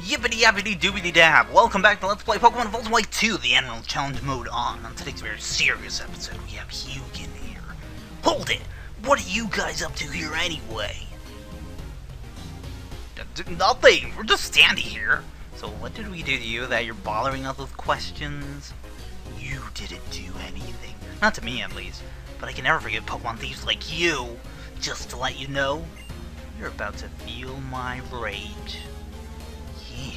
Yippity yappity doobity dab! Welcome back to Let's Play Pokemon Volt White 2, the Annual Challenge Mode on. On today's very serious episode, we have Hugin here. Hold it! What are you guys up to here anyway? Nothing! We're just standing here. So what did we do to you that you're bothering us with questions? You didn't do anything. Not to me, at least. But I can never forget Pokemon thieves like you. Just to let you know, you're about to feel my rage.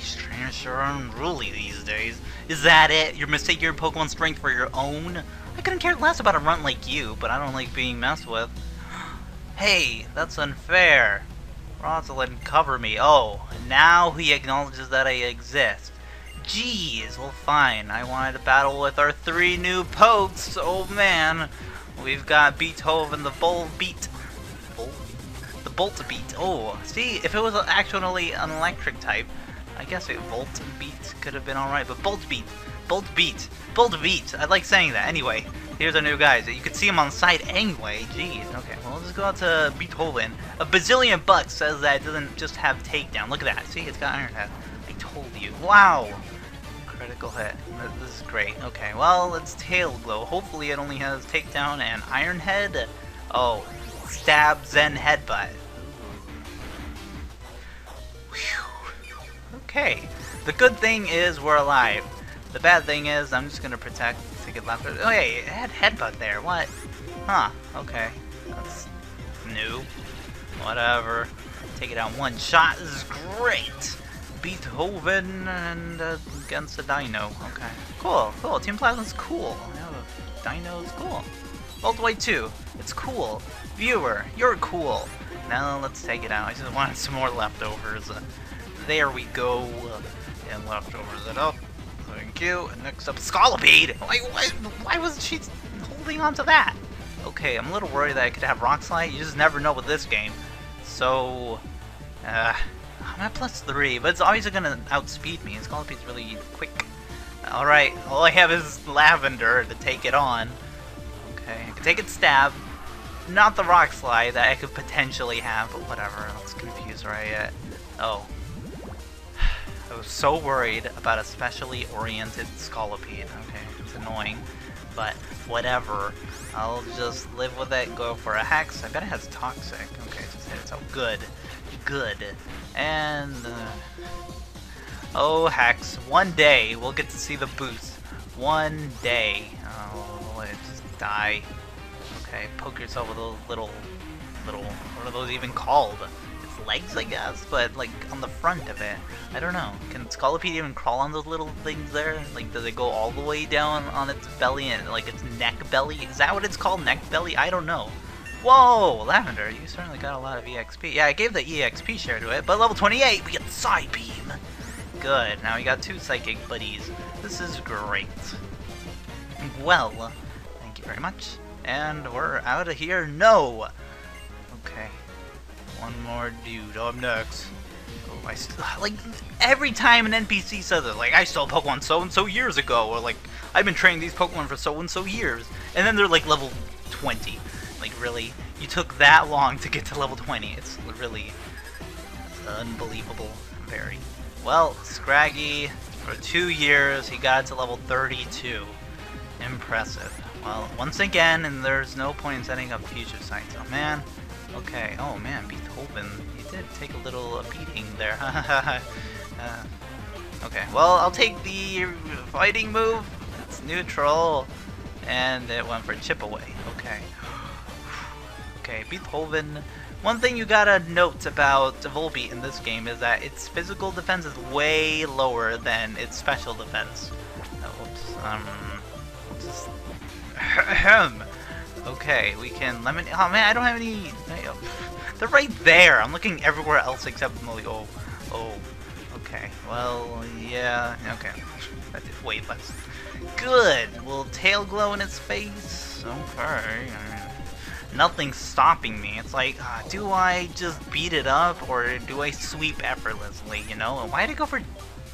Yeesh, trainers are unruly these days. Is that it? You're mistaking your Pokemon strength for your own? I couldn't care less about a runt like you, but I don't like being messed with. Hey, that's unfair. Rosalind cover me. Oh, now he acknowledges that I exist. Jeez, well fine. I wanted to battle with our three new pokes. Oh man. We've got Beethoven, the Bull Beat. Bull? The Bolt Beat. Oh, see, if it was actually an electric type, I guess it Volt Beat could have been alright, but Bolt Beat. Bolt Beat. Bolt Beat. I like saying that. Anyway, here's our new guys. You can see them on side anyway. Jeez. Okay, well, let's go out to Beethoven. A bazillion bucks says that it doesn't just have takedown. Look at that. See, it's got Iron Head. I told you. Wow. Critical hit. This is great. Okay, well, it's Tail Glow. Hopefully it only has Takedown and Iron Head. Oh, Stab, Zen, Headbutt. Okay. The good thing is we're alive. The bad thing is I'm just gonna protect to get left. Oh, hey, it had Headbutt there. What? Huh. Okay. That's new. Whatever. Take it out one shot. This is great. Beethoven and uh, against a dino. Okay. Cool, cool. Team Plasma's cool. Dino's cool. Multiway 2. It's cool. Viewer, you're cool. Now let's take it out. I just wanted some more leftovers. Uh, there we go. Uh, and leftovers it up. Thank you. And next up, Scolipede. Why, why, why was she holding on to that? Okay, I'm a little worried that I could have Rock Slide. You just never know with this game. So, uh, I'm at plus three, but it's obviously gonna outspeed me. And Scolipede's really quick. Alright, all I have is Lavender to take it on. Okay, I take it stab. Not the Rock Slide that I could potentially have, but whatever. Let's confuse where I at. Oh. I was so worried about a specially oriented Scolipede. Okay, it's annoying, but whatever. I'll just live with it, go for a Hex. I bet it has Toxic. Okay, just hit it. So good. Good. And... Uh, oh, Hex. One day we'll get to see the boost. One day. Oh, just die. Okay, poke yourself with those little... Little... What are those even called? Legs, I guess, but like on the front of it. I don't know. Can Scolipede even crawl on those little things there? Like, does it go all the way down on its belly and like its neck belly? Is that what it's called? Neck belly? I don't know. Whoa, Lavender, you certainly got a lot of EXP. Yeah, I gave the EXP share to it, but level 28, we get Psybeam. Good, now we got two Psychic buddies. This is great. Well, thank you very much. And we're out of here. No! Okay. One more dude up next. Oh, I st- uh, like every time an NPC says it, like I stole Pokemon so and so years ago, or like I've been training these Pokemon for so and so years, and then they're like level 20. Like really, you took that long to get to level 20. It's really it's unbelievable. Very well, Scraggy. For two years, he got to level 32. Impressive. Well, once again, and there's no point in setting up future sights. Oh man. Okay. Oh man, Beethoven. He did take a little uh, beating there. uh, okay. Well, I'll take the fighting move. It's neutral, and it went for chip away. Okay. Okay, Beethoven. One thing you gotta note about Volbeat in this game is that its physical defense is way lower than its special defense. Uh, whoops. Um. just- Okay, we can lemon. Oh man, I don't have any. They're right there. I'm looking everywhere else except the oh, oh. Okay. Well, yeah. Okay. That did way less. Good. Will tail glow in its face? Okay. Nothing's stopping me. It's like, uh, do I just beat it up or do I sweep effortlessly? You know? And why did I go for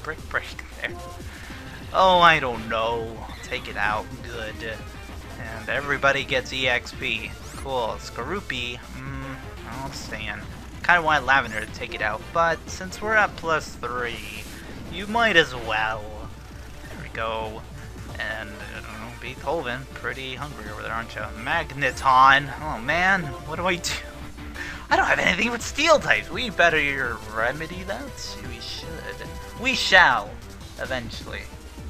brick break there? Oh, I don't know. Take it out. Good. And everybody gets EXP. Cool. Skaroopy, mm, I'll stand. Kind of wanted Lavender to take it out, but since we're at plus three, You might as well. There we go. And uh, Beethoven, pretty hungry over there, aren't you? Magneton. Oh man, what do I do? I don't have anything with steel types. We better remedy that. We should. We shall, eventually.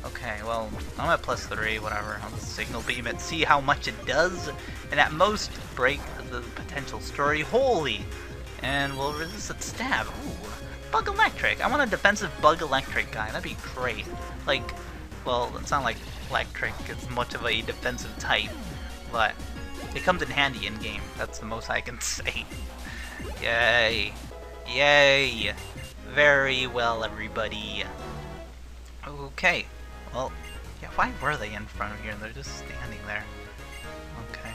Okay, well, I'm at plus three, whatever. I'll signal beam it, see how much it does, and at most break the potential story wholly. And we'll resist its stab. Ooh, bug electric. I want a defensive bug electric guy. That'd be great. Like, well, it's not like electric is much of a defensive type, but it comes in handy in game. That's the most I can say. Yay. Yay. Very well, everybody. Okay. Well, yeah, why were they in front of here? They're just standing there. Okay.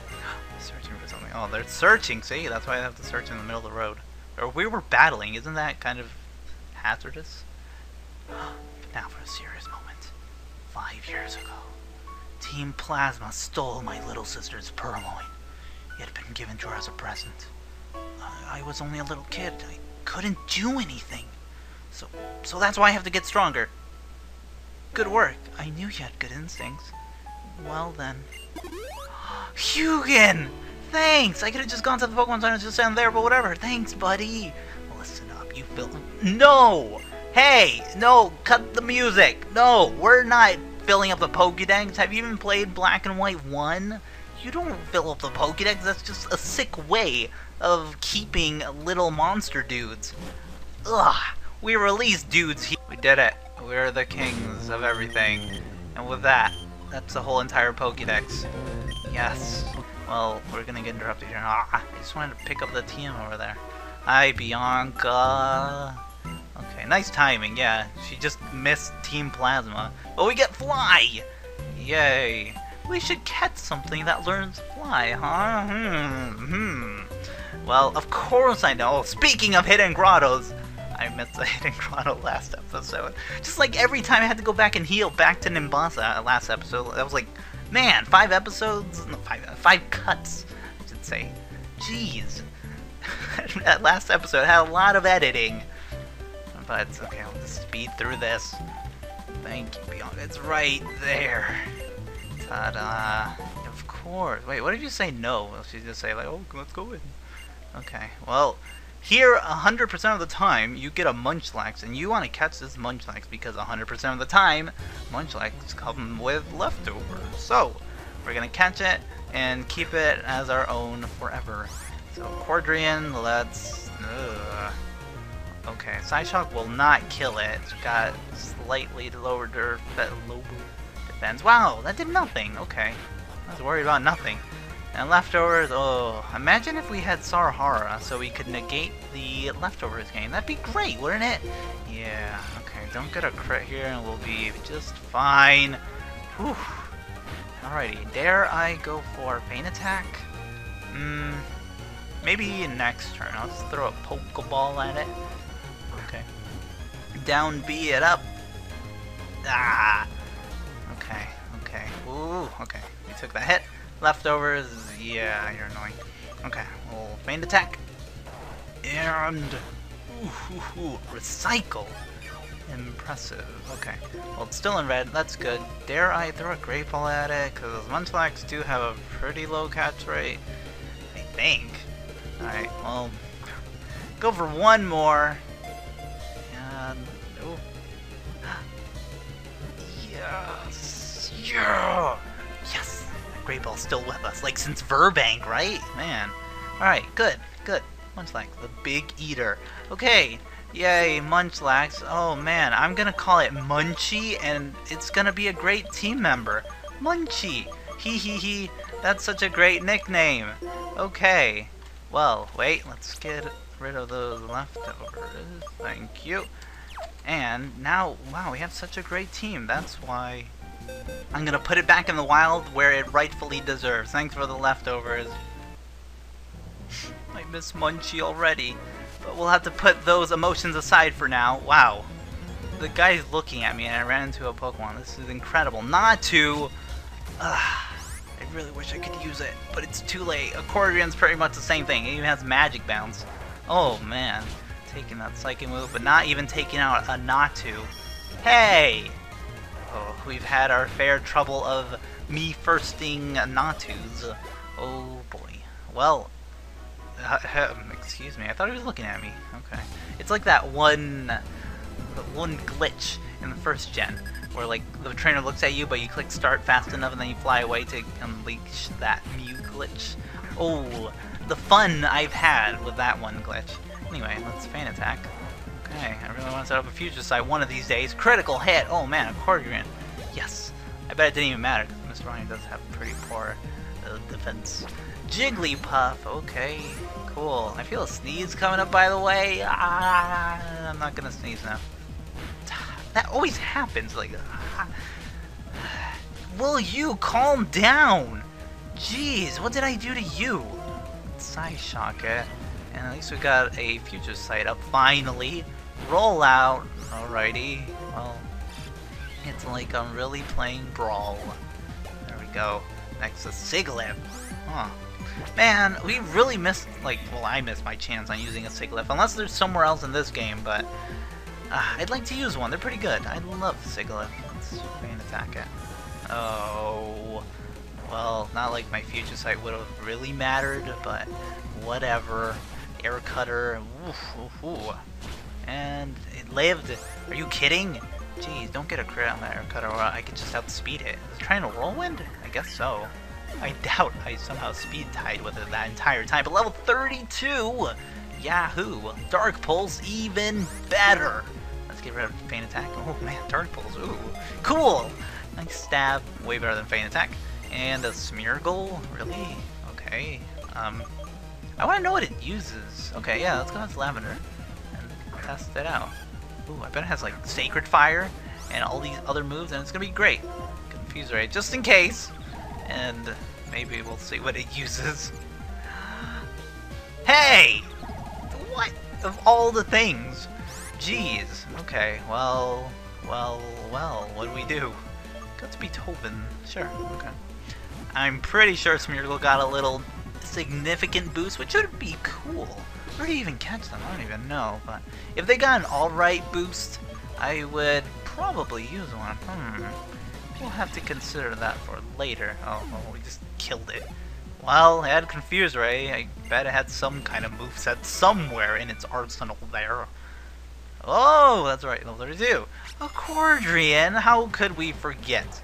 searching for something. Oh, they're searching, see? That's why I have to search in the middle of the road. Or we were battling, isn't that kind of hazardous? now for a serious moment. Five years ago, Team Plasma stole my little sister's Purrloin. It had been given to her as a present. I, I was only a little kid. I couldn't do anything. So, so that's why I have to get stronger. Good work. I knew you had good instincts. Well then. Hugin! Thanks! I could have just gone to the Pokemon Center and just stand there, but whatever. Thanks, buddy. Listen up, you fill No! Hey! No! Cut the music! No! We're not filling up the Pokedex. Have you even played Black and White 1? You don't fill up the Pokedex. That's just a sick way of keeping little monster dudes. Ugh! We released dudes here. We did it. We're the kings of everything. And with that, that's the whole entire Pokédex. Yes. Well, we're gonna get interrupted here. Ah, I just wanted to pick up the team over there. Hi, Bianca. Okay, nice timing, yeah. She just missed Team Plasma. But we get Fly! Yay. We should catch something that learns Fly, huh? Hmm, hmm. Well, of course I know. Speaking of hidden grottos, I missed the hidden grotto last episode. Just like every time I had to go back and heal back to Nimbasa uh, last episode, I was like, man, five episodes? No, five, uh, five cuts, I should say. Jeez. that last episode had a lot of editing. But okay, I'll just speed through this. Thank you, Beyond. It's right there. Ta-da. Of course. Wait, what did you say no? She just say like, oh, let's go in. Okay, well, here, 100% of the time, you get a Munchlax, and you want to catch this Munchlax because 100% of the time, Munchlax come with leftovers. So, we're going to catch it and keep it as our own forever. So, Cordrian, let's... Ugh. Okay, Psyshock will not kill it. It's got slightly lower defense. Wow, that did nothing. Okay. I was worried about nothing. And leftovers, oh, imagine if we had Sarahara so we could negate the leftovers game. That'd be great, wouldn't it? Yeah, okay, don't get a crit here and we'll be just fine. Whew. Alrighty, dare I go for Feint Attack? Hmm, maybe next turn. I'll just throw a Pokeball at it. Okay. Down B it up. Ah! Okay, okay. Ooh, okay. We took that hit. Leftovers, yeah, you're annoying. Okay, we'll feint attack. And... Ooh, ooh, ooh, recycle. Impressive. Okay. Well, it's still in red. That's good. Dare I throw a Great Ball at it? Because Munchlax do have a pretty low catch rate. I think. Alright, well... Go for one more. And... Yes! Yeah! Great Ball's still with us, like since Virbank, right? Man. Alright, good, good. Munchlax, the big eater. Okay, yay, Munchlax. Oh man, I'm gonna call it Munchie, and it's gonna be a great team member. Munchie! Hee hee hee, that's such a great nickname. Okay, well, wait, let's get rid of those leftovers. Thank you. And now, wow, we have such a great team. That's why I'm gonna put it back in the wild where it rightfully deserves. Thanks for the leftovers. I miss Munchie already. But we'll have to put those emotions aside for now. Wow. The guy's looking at me and I ran into a Pokemon. This is incredible. Not to... I really wish I could use it, but it's too late. Accordian's pretty much the same thing. It even has magic bounce. Oh man. taking that psychic move, but not even taking out a Natu. Hey! Oh, we've had our fair trouble of me firsting Natus. Oh boy. Well, uh, excuse me, I thought he was looking at me. Okay. It's like that one, one glitch in the first gen, where like the trainer looks at you, but you click start fast enough and then you fly away to unleash that Mew glitch. Oh, the fun I've had with that one glitch. Anyway, let's feint attack. Okay, I really want to set up a future sight one of these days. Critical hit! Oh man, a Quadrian. Yes. I bet it didn't even matter, because Mr. Ryan does have pretty poor uh, defense. Jigglypuff, okay, cool. I feel a sneeze coming up, by the way. Ah, I'm not gonna sneeze now. That always happens, like... Ah. Will you calm down? Jeez, what did I do to you? Psyshock it. And at least we got a future sight up, finally. Roll out. Alrighty. Well, it's like I'm really playing Brawl. There we go. Next is Sigilyph. Huh. Man, we really missed, like, well, I missed my chance on using a Sigilyph, unless there's somewhere else in this game, but uh, I'd like to use one. They're pretty good. I love Sigilyph. Let's main attack it. Oh, well, not like my future sight would have really mattered, but whatever. Air cutter. Oof, oof, oof. And it lived. Are you kidding? Jeez, don't get a crit on that air cutter or I could just outspeed it. Is it trying to whirlwind? I guess so. I doubt I somehow speed tied with it that entire time. But level 32! Yahoo! Dark Pulse even better! Let's get rid of Feint Attack. Oh man, Dark Pulse, ooh. Cool! Nice stab, way better than Feint Attack. And a Smeargle? Really? Okay. Um, I want to know what it uses. Okay, yeah, let's go with Lavender test it out. Ooh, I bet it has like Sacred Fire and all these other moves, and it's gonna be great. Confuse Ray, just in case, and maybe we'll see what it uses. Hey! What? Of all the things? Jeez. Okay, well, well, well, what do we do? Got to be Beethoven. Sure, okay. I'm pretty sure Smeargle got a little significant boost, which would be cool. Where do you even catch them? I don't even know. But if they got an alright boost, I would probably use one. Hmm. We'll have to consider that for later. Oh, well, we just killed it. Well, it had Confuse Ray. I bet it had some kind of moveset somewhere in its arsenal there. Oh, that's right, level 32. A Quadrian, how could we forget?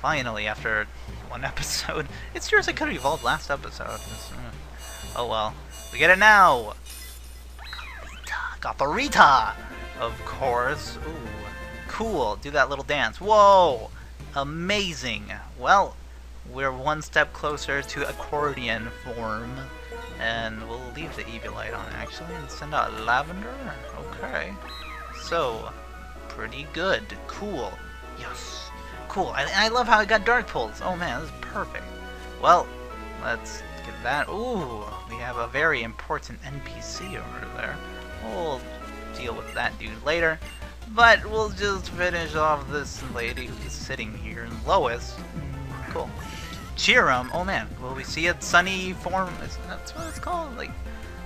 Finally, after one episode. It's yours I could have evolved last episode. Uh, oh well. We get it now! Gothorita! Of course. Ooh. Cool. Do that little dance. Whoa! Amazing. Well, we're one step closer to accordion form. And we'll leave the Eviolite on actually and send out Lavender. Okay. So, pretty good. Cool. Yes. Cool. I, I love how I got Dark Pulse. Oh man, this is perfect. Well, let's get that. Ooh, we have a very important NPC over there. We'll deal with that dude later. But we'll just finish off this lady who's sitting here, in Lois. Cool. Cherrim. Oh man, will we see a sunny form? Is that's what it's called? Like,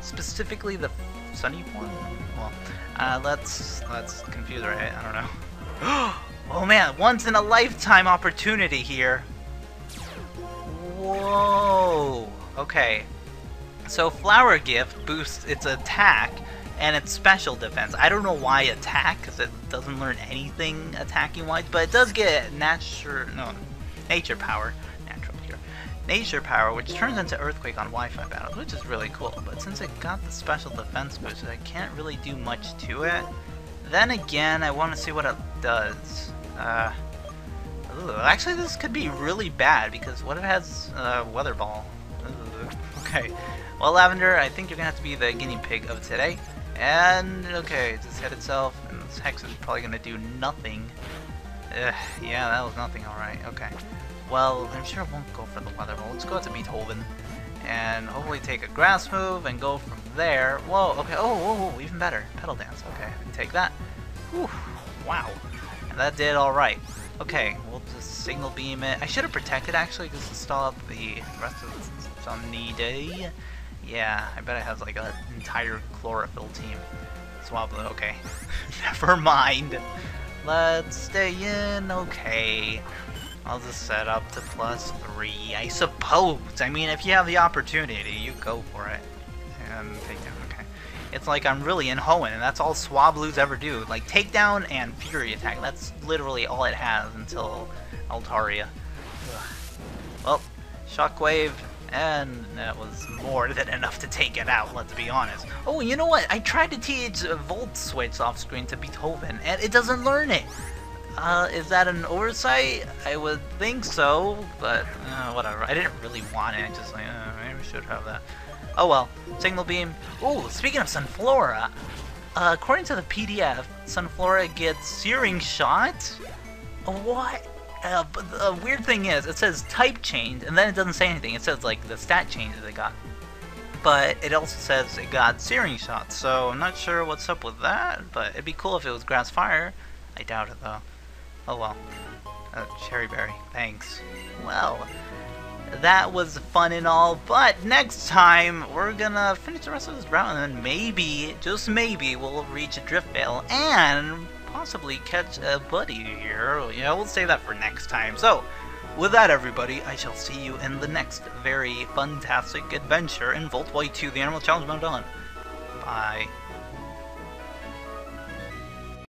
specifically the sunny form? Well, uh, let's let's confuse her. I don't know. oh man, once in a lifetime opportunity here. Whoa. Okay. So Flower Gift boosts its attack and its special defense. I don't know why attack, because it doesn't learn anything attacking wise, but it does get nature no nature power, natural pure nature power, which turns into earthquake on Wi-Fi battles, which is really cool. But since it got the special defense boost, I can't really do much to it. Then again, I want to see what it does. Uh, ooh, actually, this could be really bad because what if it has uh, Weather Ball? Ooh, okay. Well, Lavender, I think you're gonna have to be the guinea pig of today. And, okay, just hit itself, and this Hex is probably gonna do nothing. Ugh, yeah, that was nothing, alright, okay. Well, I'm sure it won't go for the weather ball. Let's go to Beethoven, and hopefully take a grass move, and go from there. Whoa, okay, oh, whoa, whoa, even better. Petal Dance, okay, take that. Whew, wow. And that did alright. Okay, we'll just signal beam it. I should have protected, actually, just to stall up the rest of Sunny Day. Eh? Yeah, I bet it has like an entire chlorophyll team. Swablu, okay. Never mind. Let's stay in, okay. I'll just set up to plus three, I suppose. I mean, if you have the opportunity, you go for it. And take down. It's like I'm really in Hoenn, and that's all Swablu's ever do. Like, takedown and Fury attack. That's literally all it has until Altaria. Ugh. Well, Shockwave, and that was more than enough to take it out, let's be honest. Oh, you know what? I tried to teach Volt Switch off screen to Beethoven, and it doesn't learn it. Uh, is that an oversight? I would think so, but uh, whatever. I didn't really want it. Just like, uh, maybe we should have that. Oh well. Signal beam. Oh, speaking of Sunflora, uh, according to the PDF, Sunflora gets Searing Shot. What? Uh, but the weird thing is, it says type change, and then it doesn't say anything. It says like the stat changes it got. But it also says it got Searing Shot, so I'm not sure what's up with that. But it'd be cool if it was Grass Fire. I doubt it though. Oh well. Uh, cherry berry. Thanks. Well, that was fun and all, but next time we're gonna finish the rest of this round and maybe, just maybe, we'll reach Driftveil and possibly catch a buddy here. Yeah, we'll save that for next time. So, with that everybody, I shall see you in the next very fantastic adventure in Volt White 2, the Animal Challenge Mode on. Bye.